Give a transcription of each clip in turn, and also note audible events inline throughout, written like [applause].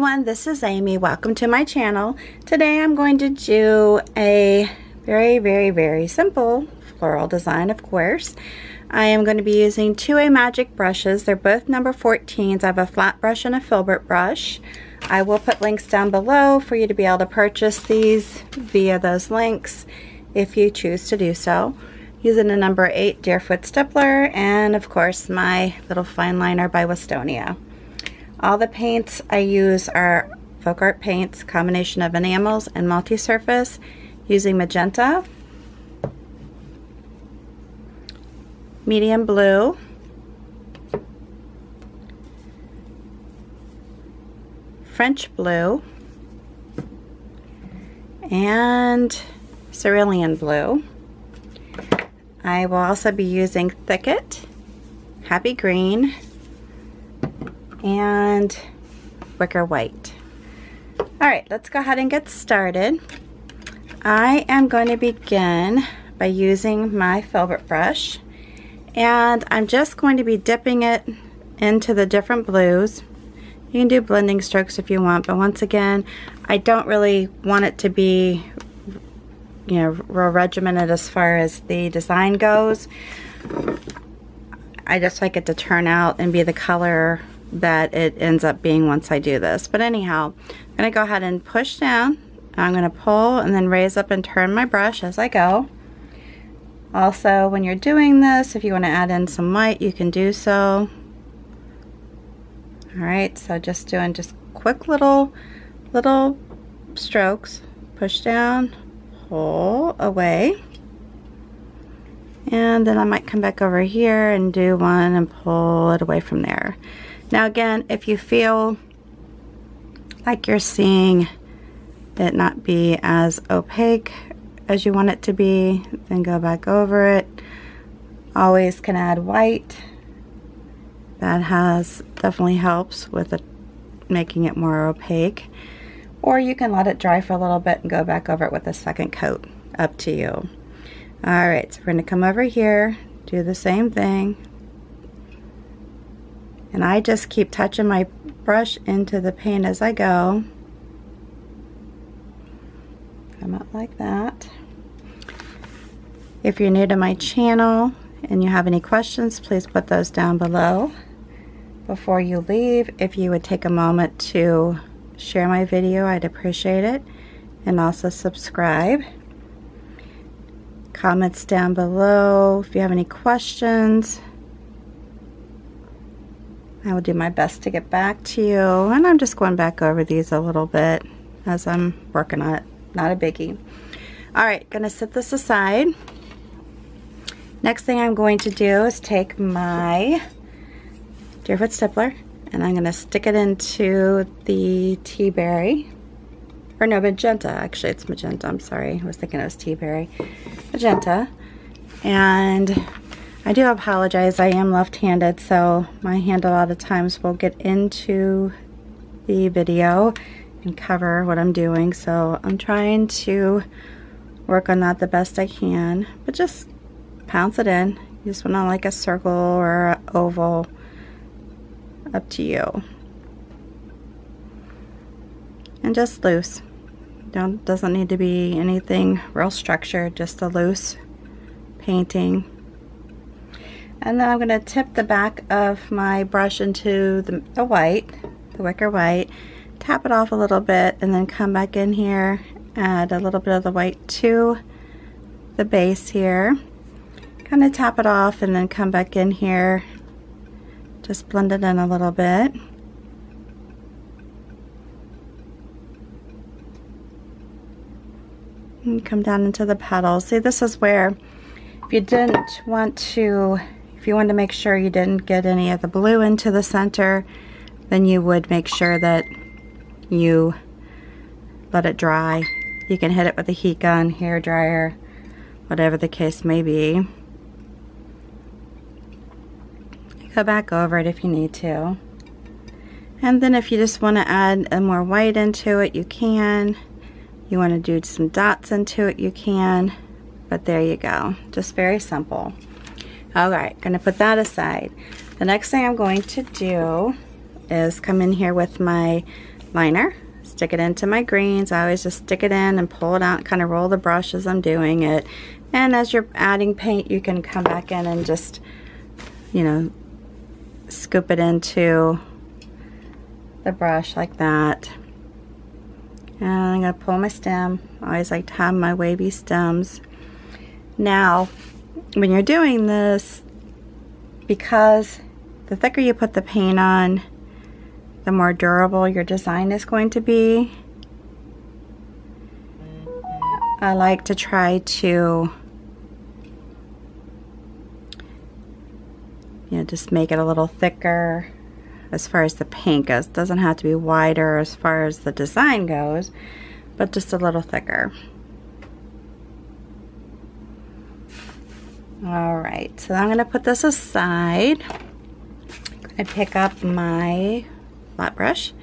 everyone, this is Amy. Welcome to my channel. Today I'm going to do a very, very, very simple floral design, of course. I am going to be using two Amagic brushes. They're both number 14s. I have a flat brush and a filbert brush. I will put links down below for you to be able to purchase these via those links if you choose to do so. Using a number 8 Deerfoot Stippler and of course my little fine liner by Westonia. All the paints I use are FolkArt paints, combination of enamels and multi-surface using magenta, medium blue, French blue, and cerulean blue. I will also be using Thicket, Happy Green, and wicker white. All right, let's go ahead and get started. I am going to begin by using my filbert brush and I'm just going to be dipping it into the different blues. You can do blending strokes if you want, but once again, I don't really want it to be you know, real regimented as far as the design goes. I just like it to turn out and be the color that it ends up being once I do this. But anyhow, I'm going to go ahead and push down. I'm going to pull and then raise up and turn my brush as I go. Also, when you're doing this, if you want to add in some white, you can do so. Alright, so just doing just quick little, little strokes. Push down, pull away. And then I might come back over here and do one and pull it away from there. Now again, if you feel like you're seeing it not be as opaque as you want it to be, then go back over it. Always can add white. That has definitely helps with it, making it more opaque. Or you can let it dry for a little bit and go back over it with a second coat. Up to you. Alright, so we're to come over here, do the same thing, and I just keep touching my brush into the paint as I go. Come up like that. If you're new to my channel and you have any questions, please put those down below. Before you leave, if you would take a moment to share my video, I'd appreciate it. And also subscribe. Comments down below if you have any questions. I will do my best to get back to you. And I'm just going back over these a little bit as I'm working on it. Not a biggie. All right, gonna set this aside. Next thing I'm going to do is take my Deerfoot Stippler and I'm gonna stick it into the tea berry. Or no, magenta, actually it's magenta, I'm sorry. I was thinking it was tea berry. Magenta. And I do apologize, I am left-handed, so my hand a lot of times will get into the video and cover what I'm doing, so I'm trying to work on that the best I can, but just pounce it in. You just want to like a circle or oval, up to you. And just loose. Don't doesn't need to be anything real structured, just a loose painting. And then I'm going to tip the back of my brush into the, the white, the wicker white, tap it off a little bit, and then come back in here, add a little bit of the white to the base here. Kind of tap it off and then come back in here, just blend it in a little bit. And come down into the petals. See, this is where if you didn't want to if you wanted to make sure you didn't get any of the blue into the center, then you would make sure that you let it dry. You can hit it with a heat gun, hair dryer, whatever the case may be. Go back over it if you need to. And then if you just want to add a more white into it, you can. You want to do some dots into it, you can. But there you go. Just very simple. Alright, going to put that aside. The next thing I'm going to do is come in here with my liner, stick it into my greens. I always just stick it in and pull it out kind of roll the brush as I'm doing it. And as you're adding paint, you can come back in and just, you know, scoop it into the brush like that. And I'm to pull my stem. I always like to have my wavy stems. Now, when you're doing this, because the thicker you put the paint on, the more durable your design is going to be. I like to try to you know, just make it a little thicker as far as the paint goes. It doesn't have to be wider as far as the design goes, but just a little thicker. All right, so I'm gonna put this aside. I'm gonna pick up my flat brush,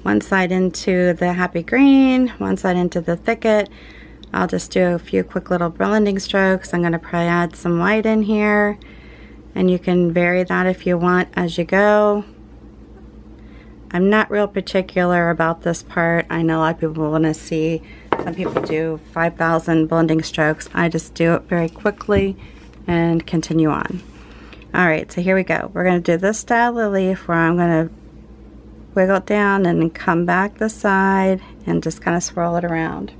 one side into the happy green, one side into the thicket. I'll just do a few quick little blending strokes. I'm gonna probably add some white in here and you can vary that if you want as you go. I'm not real particular about this part. I know a lot of people want to see, some people do 5,000 blending strokes. I just do it very quickly and continue on. All right, so here we go. We're going to do this style of leaf where I'm going to wiggle it down and come back the side and just kind of swirl it around.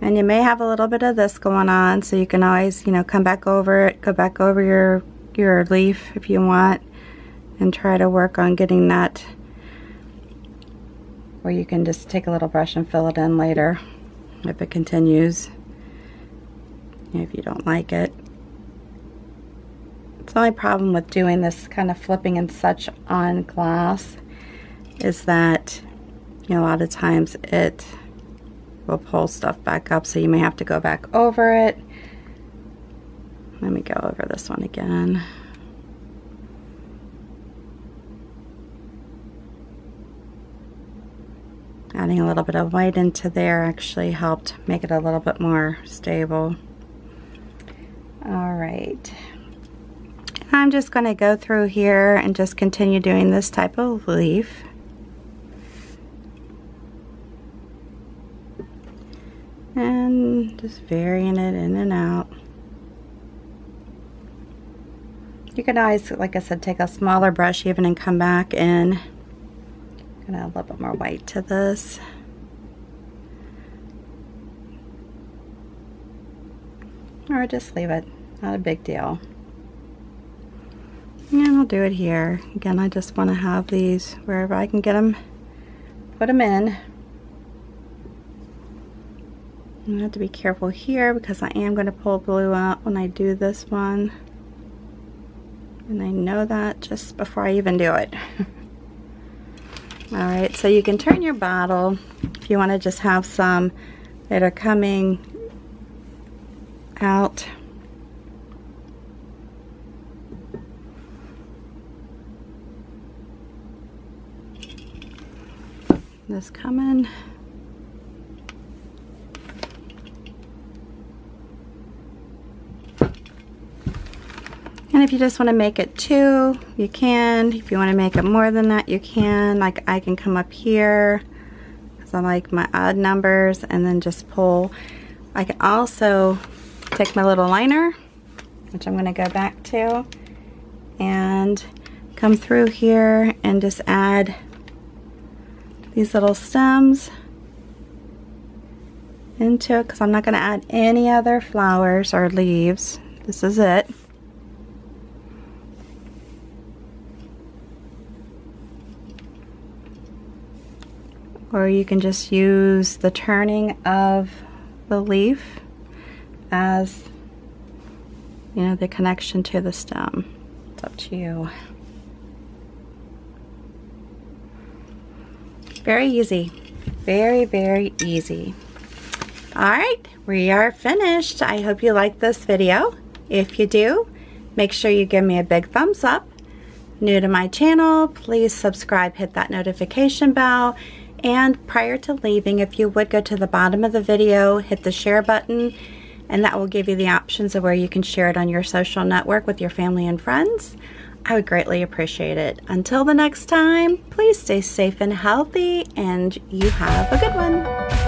And you may have a little bit of this going on, so you can always, you know, come back over it, go back over your, your leaf if you want, and try to work on getting that, or you can just take a little brush and fill it in later if it continues, if you don't like it. The only problem with doing this kind of flipping and such on glass is that, you know, a lot of times it will pull stuff back up so you may have to go back over it. Let me go over this one again. Adding a little bit of white into there actually helped make it a little bit more stable. All right. I'm just going to go through here and just continue doing this type of leaf. and just varying it in and out. You can always, like I said, take a smaller brush even and come back in. Gonna add a little bit more white to this. Or just leave it, not a big deal. And I'll do it here. Again, I just want to have these wherever I can get them, put them in. I have to be careful here because I am going to pull blue out when I do this one. And I know that just before I even do it. [laughs] Alright, so you can turn your bottle if you want to just have some that are coming out. This coming. And if you just want to make it two, you can. If you want to make it more than that, you can. Like I can come up here because I like my odd numbers and then just pull. I can also take my little liner, which I'm going to go back to, and come through here and just add these little stems into it because I'm not going to add any other flowers or leaves. This is it. or you can just use the turning of the leaf as you know the connection to the stem it's up to you very easy. Very very easy. All right we are finished. I hope you liked this video. If you do make sure you give me a big thumbs up. New to my channel please subscribe hit that notification bell. And prior to leaving, if you would go to the bottom of the video, hit the share button, and that will give you the options of where you can share it on your social network with your family and friends. I would greatly appreciate it. Until the next time, please stay safe and healthy, and you have a good one.